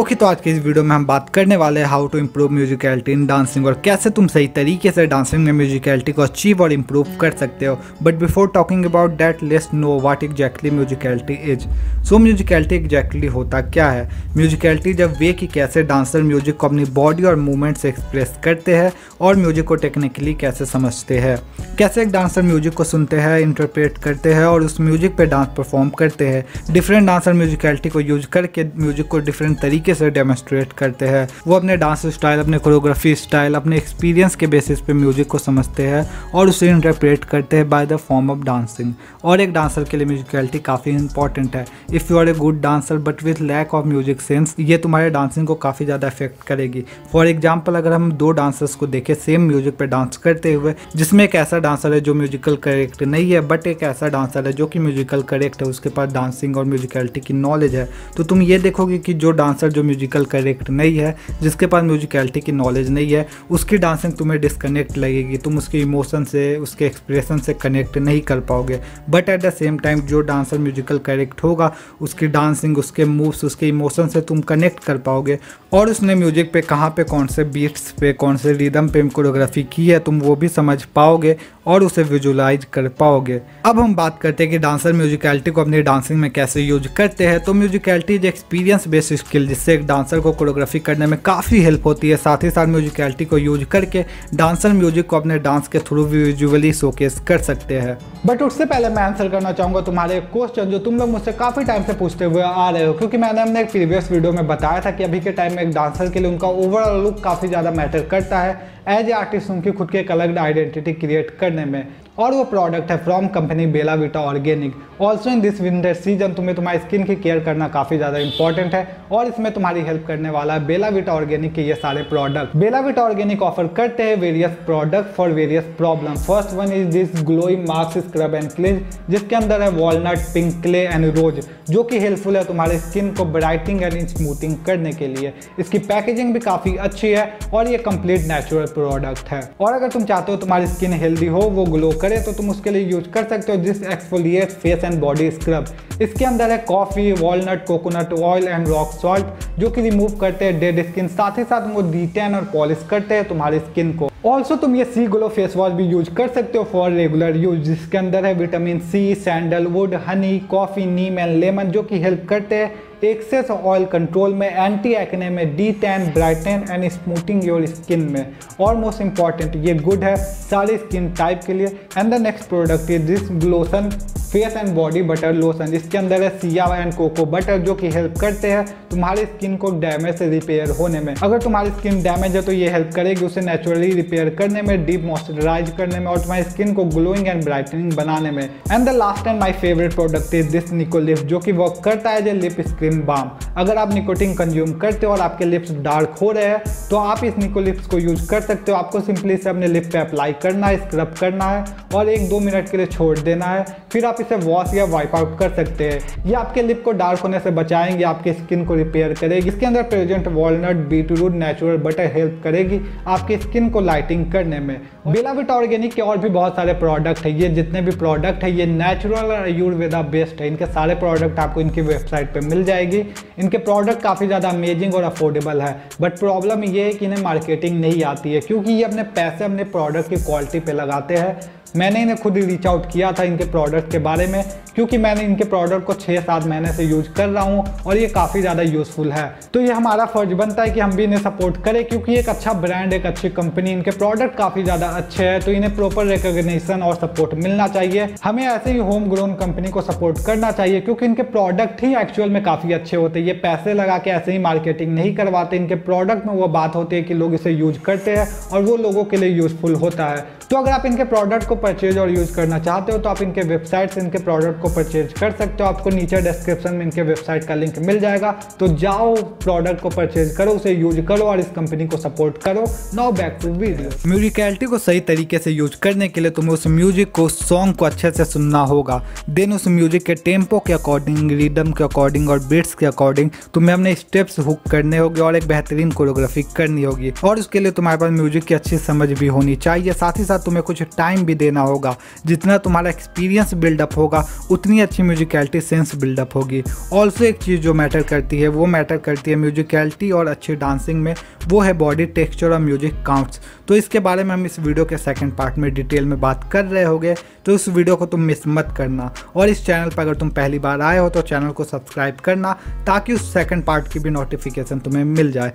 Okay तो आज के इस वीडियो में हम बात करने वाले हैं how to improve musicality in dancing और कैसे तुम सही तरीके से डांसिंग में म्यूजिकलिटी को अचीव और इम्प्रूव कर सकते हो। But before talking about that let's know what exactly musicality is so musicality exactly होता क्या है? म्यूजिकलिटी जब वे कि कैसे डांसर म्यूज़िक को अपनी बॉडी और मूवमेंट से एक्सप्रेस करते हैं और म्यूज़िक को टेक्निकली कैसे समझते हैं। कैसे एक डांसर म्यूज़िक को सुनते हैं इंटरप्रेट करते हैं और उस म्यूज़िक पर डांस परफॉर्म करते हैं। डिफरेंट डांसर म्यूजिकलिटी को यूज़ करके म्यूज़िक को डिफरेंट तरीके तरीके से डेमोस्ट्रेट करते हैं। वो अपने डांस स्टाइल अपने कोरियोग्राफी स्टाइल अपने एक्सपीरियंस के बेसिस पे म्यूज़िक को समझते हैं और उसे इंटरप्रेट करते हैं by the form of dancing और एक डांसर के लिए म्यूजिकलिटी काफ़ी इंपॉर्टेंट है। If you are a good dancer but with lack of music sense ये तुम्हारे डांसिंग को काफ़ी ज़्यादा इफ़ेक्ट करेगी। फॉर एग्ज़ाम्पल अगर हम दो डांसर्स को देखें सेम म्यूज़िक पर डांस करते हुए, जिसमें एक ऐसा डांसर है जो म्यूजिकल करेक्ट नहीं है बट एक ऐसा डांसर है जो कि म्यूजिकल करेक्ट है, उसके पास डांसिंग और म्यूजिकलिटी की नॉलेज है तो तुम ये देखोगे कि जो डांसर जो म्यूजिकल करेक्ट नहीं है, जिसके पास म्यूजिकलिटी की नॉलेज नहीं है, उसकी डांसिंग तुम्हें डिसकनेक्ट लगेगी। तुम उसके इमोशन से, उसके एक्सप्रेशन से कनेक्ट नहीं कर पाओगे। But at the same time जो डांसर म्यूजिकल करेक्ट होगा, उसकी डांसिंग उसके मूव्स उसके इमोशन से तुम कनेक्ट कर पाओगे। और उसने म्यूज़िक पे कहाँ पे, कौन से बीट्स पे, कौन से रिदम पे कोरियोग्राफी की है, तुम वो भी समझ पाओगे और उसे विजुलाइज कर पाओगे। अब हम बात करते हैं कि डांसर म्यूजिकलिटी को अपनी डांसिंग में कैसे यूज़ करते हैं। तो म्यूजिकलिटी एक्सपीरियंस बेस्ड स्किल जिससे एक डांसर को कोरियोग्राफी करने में काफ़ी हेल्प होती है। साथ ही साथ म्यूजिकलिटी को यूज़ करके डांसर म्यूज़िक को अपने डांस के थ्रू विजुअली शोकेस कर सकते हैं। बट उससे पहले मैं आंसर करना चाहूँगा तुम्हारे क्वेश्चन जो तुम लोग मुझसे काफ़ी टाइम से पूछते हुए आ रहे हो, क्योंकि मैंने अपने एक प्रीवियस वीडियो में बताया था कि अभी के टाइम में एक डांसर के लिए उनका ओवरऑल लुक काफ़ी ज़्यादा मैटर करता है एज ए आर्टिस्ट उनकी खुद की एक अलग आइडेंटिटी क्रिएट करने में। और वो प्रोडक्ट है from company Bella Vita Organic also in this winter season तुम्हें तुम्हारी स्किन की केयर करना काफ़ी ज़्यादा इंपॉर्टेंट है और इसमें तुम्हारी हेल्प करने वाला है बेला विटा ऑर्गेनिक के ये सारे product Bella Vita Organic offer करते हैं various product for various problem first one is this glowing marks scrub and clean जिसके अंदर है walnut pink clay and rose जो कि हेल्पफुल है तुम्हारे स्किन को ब्राइटिंग एंड स्मूथिंग करने के लिए. इसकी पैकेजिंग भी काफ़ी अच्छी है और ये कंप्लीट नेचुरल प्रोडक्ट है. और अगर तुम चाहते हो तुम्हारी स्किन हेल्दी हो, वो ग्लो करे तो तुम उसके लिए यूज़ कर सकते हो, जिस exfoliate face and body scrub इसके अंदर है coffee walnut coconut oil and rock salt जो कि रिमूव करते हैं डेड स्किन साथ ही साथ वो डिटेन और पॉलिश करते हैं तुम्हारी स्किन को। ऑल्सो तुम ये सी ग्लो फेस वॉश भी यूज़ कर सकते हो फॉर रेगुलर यूज़ जिसके अंदर है vitamin C sandalwood honey coffee neem and lemon जो कि हेल्प करते हैं एक्सेस ऑयल कंट्रोल में एंटी एक्ने में de tan brighten and smoothing your skin में। और मोस्ट इंपॉर्टेंट ये गुड है सारी स्किन टाइप के लिए। And the next product is this Glowson face and body butter lotion जिसके अंदर है सिया एंड कोको बटर जो कि हेल्प करते हैं तुम्हारी स्किन को डैमेज से रिपेयर होने में। अगर तुम्हारी स्किन डैमेज है तो ये हेल्प करेगी, उसे नेचुरली रिपेयर करने में डीप मॉइस्चराइज करने में और तुम्हारी स्किन को ग्लोइंग एंड ब्राइटनिंग बनाने में। And the last and my favourite product is this Nicolif जो कि वर्क करता है, जो लिप स्क्रीन बाम अगर आप निकोटिन कंज्यूम करते हो और आपके लिप्स डार्क हो रहे हैं तो आप इस निकोलिप्स को यूज़ कर सकते हो। आपको सिंपली से अपने लिप पे अप्लाई करना है स्क्रब करना है और एक दो मिनट के लिए छोड़ देना है। फिर आप इसे वॉश या वाइप आउट कर सकते हैं। ये आपके लिप को डार्क होने से बचाएँगे, आपकी स्किन को रिपेयर करेगी। इसके अंदर present walnut beetroot natural butter help करेगी आपकी स्किन को लाइटिंग करने में। बेलाविट ऑर्गेनिक के और भी बहुत सारे प्रोडक्ट है। ये जितने भी प्रोडक्ट है, ये नेचुरल और आयुर्वेदा बेस्ड है। इनके सारे प्रोडक्ट आपको इनकी वेबसाइट पर मिल जाएगी। इनके प्रोडक्ट काफ़ी ज़्यादा अमेजिंग और अफोर्डेबल है। बट प्रॉब्लम ये है कि इन्हें मार्केटिंग नहीं आती है, क्योंकि ये अपने पैसे, अपने प्रोडक्ट की क्वालिटी पे लगाते हैं। मैंने इन्हें खुद ही रीच आउट किया था इनके प्रोडक्ट के बारे में, क्योंकि मैंने इनके प्रोडक्ट को छः सात महीने से यूज़ कर रहा हूँ और ये काफ़ी ज़्यादा यूज़फुल है। तो ये हमारा फ़र्ज़ बनता है कि हम भी इन्हें सपोर्ट करें, क्योंकि एक अच्छा ब्रांड एक अच्छी कंपनी इनके प्रोडक्ट काफ़ी ज़्यादा अच्छे हैं तो इन्हें प्रॉपर रिकोगशन और सपोर्ट मिलना चाहिए। हमें ऐसे ही होम ग्रोन कंपनी को सपोर्ट करना चाहिए, क्योंकि इनके प्रोडक्ट ही एक्चुअल में काफ़ी अच्छे होते हैं। ये पैसे लगा के ऐसे ही मार्केटिंग नहीं करवाते, इनके प्रोडक्ट में वो बात होती है कि लोग इसे यूज़ करते हैं और वो लोगों के लिए यूजफुल होता है। तो अगर आप इनके प्रोडक्ट को परचेज और यूज़ करना चाहते हो तो आप इनके वेबसाइट से इनके प्रोडक्ट को परचेज कर सकते हो। आपको नीचे डिस्क्रिप्शन में इनके वेबसाइट का लिंक मिल जाएगा। तो जाओ प्रोडक्ट को परचेज करो, उसे यूज़ करो और इस कंपनी को सपोर्ट करो। Now back to video musicality को सही तरीके से यूज़ करने के लिए तुम्हें उस म्यूज़िक को सॉन्ग को अच्छे से सुनना होगा। देन उस म्यूज़िक के टेंपो के अकॉर्डिंग रिदम के अकॉर्डिंग और बीट्स के अकॉर्डिंग तुम्हें अपने स्टेप्स हुक करने होंगे और एक बेहतरीन कोरियोग्राफी करनी होगी। और उसके लिए तुम्हारे पास म्यूज़िक की अच्छी समझ भी होनी चाहिए। साथ ही साथ तुम्हें कुछ टाइम भी देना होगा। जितना तुम्हारा एक्सपीरियंस बिल्डअप होगा, उतनी अच्छी म्यूजिकलिटी सेंस बिल्डअप होगी। ऑल्सो एक चीज़ जो मैटर करती है, वो मैटर करती है म्यूजिकलिटी और अच्छी डांसिंग में, वो है बॉडी टेक्सचर और म्यूज़िक काउंट्स तो इसके बारे में हम इस वीडियो के सेकंड पार्ट में डिटेल में बात कर रहे होंगे तो इस वीडियो को तुम मिस मत करना। और इस चैनल पर अगर तुम पहली बार आए हो तो चैनल को सब्सक्राइब करना, ताकि उस सेकंड पार्ट की भी नोटिफिकेशन तुम्हें मिल जाए।